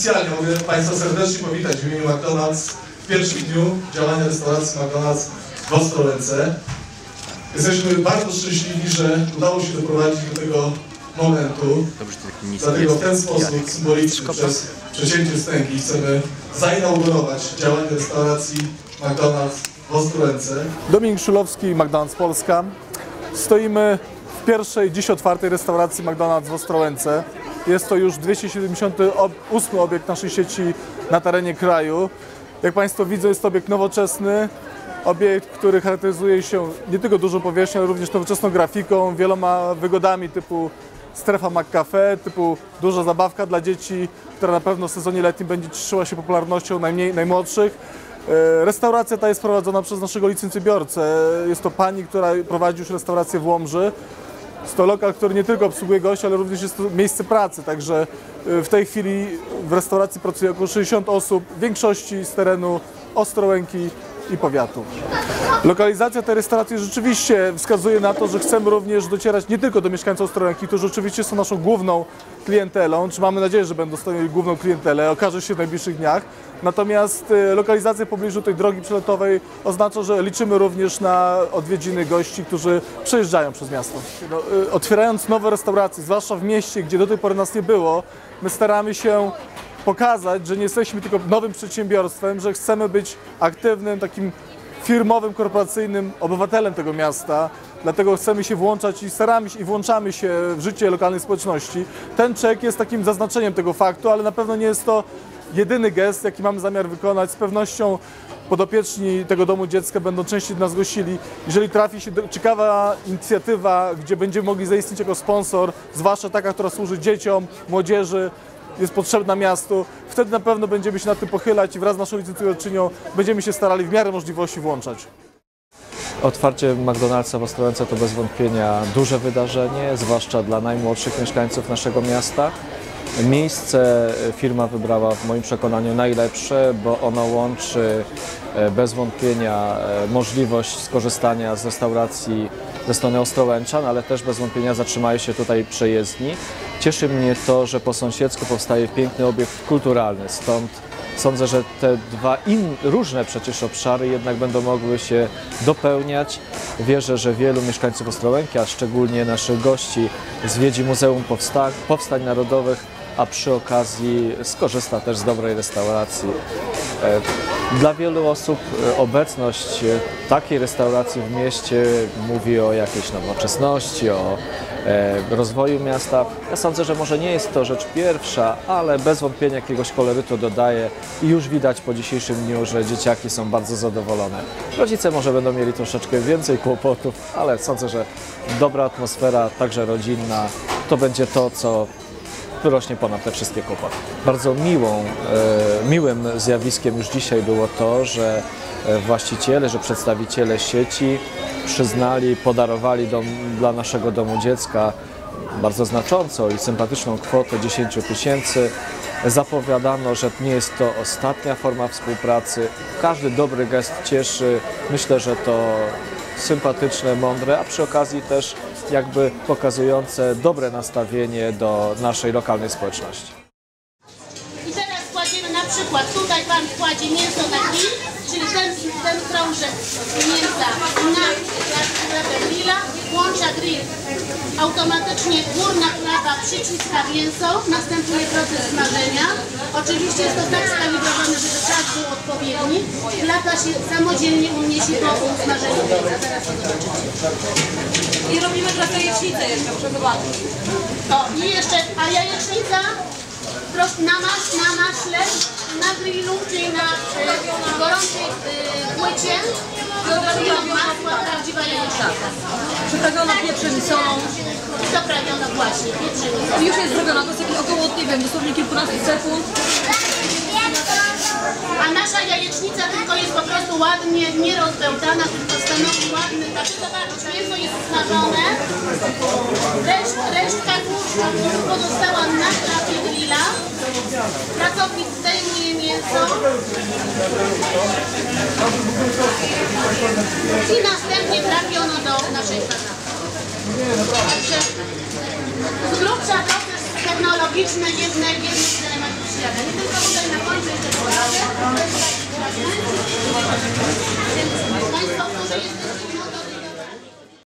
oficjalnie mogę Państwa serdecznie powitać w imieniu McDonald's w pierwszym dniu działania restauracji McDonald's w Ostrołęce. Jesteśmy bardzo szczęśliwi, że udało się doprowadzić do tego momentu. Dobrze, Dlatego w ten sposób symboliczny przez przecięcie wstęgi chcemy zainaugurować działanie restauracji McDonald's w Ostrołęce. Dominik Szulowski, McDonald's Polska. Stoimy w pierwszej dziś otwartej restauracji McDonald's w Ostrołęce. Jest to już 278 obiekt naszej sieci na terenie kraju. Jak Państwo widzą, jest to obiekt nowoczesny, obiekt, który charakteryzuje się nie tylko dużą powierzchnią, ale również nowoczesną grafiką, wieloma wygodami typu strefa McCafe, typu duża zabawka dla dzieci, która na pewno w sezonie letnim będzie cieszyła się popularnością najmniej, najmłodszych. E, Restauracja ta jest prowadzona przez naszego licencjobiorcę. Jest to pani, która prowadzi już restaurację w Łomży. Jest to lokal, który nie tylko obsługuje gości, ale również jest to miejsce pracy. Także e, w tej chwili w restauracji pracuje około 60 osób, w większości z terenu Ostrołęki i powiatu. Lokalizacja tej restauracji rzeczywiście wskazuje na to, że chcemy również docierać nie tylko do mieszkańców Ostrołęki, którzy oczywiście są naszą główną klientelą, czy mamy nadzieję, że będą stanowili główną klientelę, okaże się w najbliższych dniach. Natomiast e, lokalizacja w pobliżu tej drogi przeletowej oznacza, że liczymy również na odwiedziny gości, którzy przejeżdżają przez miasto. No, e, otwierając nowe restauracje, zwłaszcza w mieście, gdzie do tej pory nas nie było, my staramy się pokazać, że nie jesteśmy tylko nowym przedsiębiorstwem, że chcemy być aktywnym, takim firmowym, korporacyjnym obywatelem tego miasta. Dlatego chcemy się włączać i staramy się i włączamy się w życie lokalnej społeczności. Ten czek jest takim zaznaczeniem tego faktu, ale na pewno nie jest to jedyny gest, jaki mamy zamiar wykonać. Z pewnością podopieczni tego domu dziecka będą częściej do nas gościli. Jeżeli trafi się ciekawa inicjatywa, gdzie będziemy mogli zaistnieć jako sponsor, zwłaszcza taka, która służy dzieciom, młodzieży, jest potrzebna miastu, wtedy na pewno będziemy się nad tym pochylać i wraz z naszą licencjoczynią będziemy się starali w miarę możliwości włączać. Otwarcie McDonald'sa w Ostrołęce to bez wątpienia duże wydarzenie, zwłaszcza dla najmłodszych mieszkańców naszego miasta. Miejsce firma wybrała w moim przekonaniu najlepsze, bo ono łączy e, bez wątpienia e, możliwość skorzystania z restauracji ze strony Ostrołęczan, ale też bez wątpienia zatrzymają się tutaj przejezdni. Cieszy mnie to, że po sąsiedzku powstaje piękny obiekt kulturalny, stąd Sądzę, że te dwa in, różne przecież obszary jednak będą mogły się dopełniać. Wierzę, że wielu mieszkańców Ostrołęki, a szczególnie naszych gości, zwiedzi Muzeum Powsta Powstań Narodowych, a przy okazji skorzysta też z dobrej restauracji. Dla wielu osób e, obecność e, takiej restauracji w mieście mówi o jakiejś nowoczesności, o e, rozwoju miasta. Ja sądzę, że może nie jest to rzecz pierwsza, ale bez wątpienia jakiegoś kolorytu dodaje i już widać po dzisiejszym dniu, że dzieciaki są bardzo zadowolone. Rodzice może będą mieli troszeczkę więcej kłopotów, ale sądzę, że dobra atmosfera, także rodzinna, to będzie to, co wyrośnie ponad te wszystkie kłopoty. Bardzo miłą, e, miłym zjawiskiem już dzisiaj było to, że e, właściciele, że przedstawiciele sieci przyznali, podarowali dom, dla naszego domu dziecka bardzo znaczącą i sympatyczną kwotę 10 tysięcy. Zapowiadano, że nie jest to ostatnia forma współpracy. Każdy dobry gest cieszy. Myślę, że to sympatyczne, mądre, a przy okazji też jakby pokazujące dobre nastawienie do naszej lokalnej społeczności. I teraz kładziemy na przykład, tutaj Pan kładzie mięso na grill, czyli ten, ten krążek mięsa na klapę grilla, włącza grill. Automatycznie górna klapa przyciska mięso, następuje proces smażenia. Oczywiście jest to tak skalibrowane, żeby czas był odpowiedni. Klapa się samodzielnie uniesie po smażeniu mięsa. Zaraz to zobaczycie. I robimy trochę jajecznicę jeszcze, muszę zobaczyć. O, i jeszcze, a jajecznica troszkę na, mas, na maśle, na grillu, czyli na y, gorącej y, płycie. Dodajemy masła, prawdziwa jajecznica. Przyprawiona solą. Doprawiona właśnie, pieprzymy. I już jest zrobiona, to jest jakieś około, nie wiem, dosłownie kilkunastu sekund. A nasza jajecznica tylko jest po prostu ładnie, nie rozbełtana, tylko stanowi ładny, znaczy zobaczcie, mięso jest smażone, Reszt, resztka tłuszczu pozostała na klapie grilla, pracownik zdejmuje mięso. I następnie trafiono do naszej kanapy. Także z grubsza technologiczne jedne, jedne z elementów świata. Nie tylko tutaj na końcu jeszcze pokażę. Państwo, którzy jesteście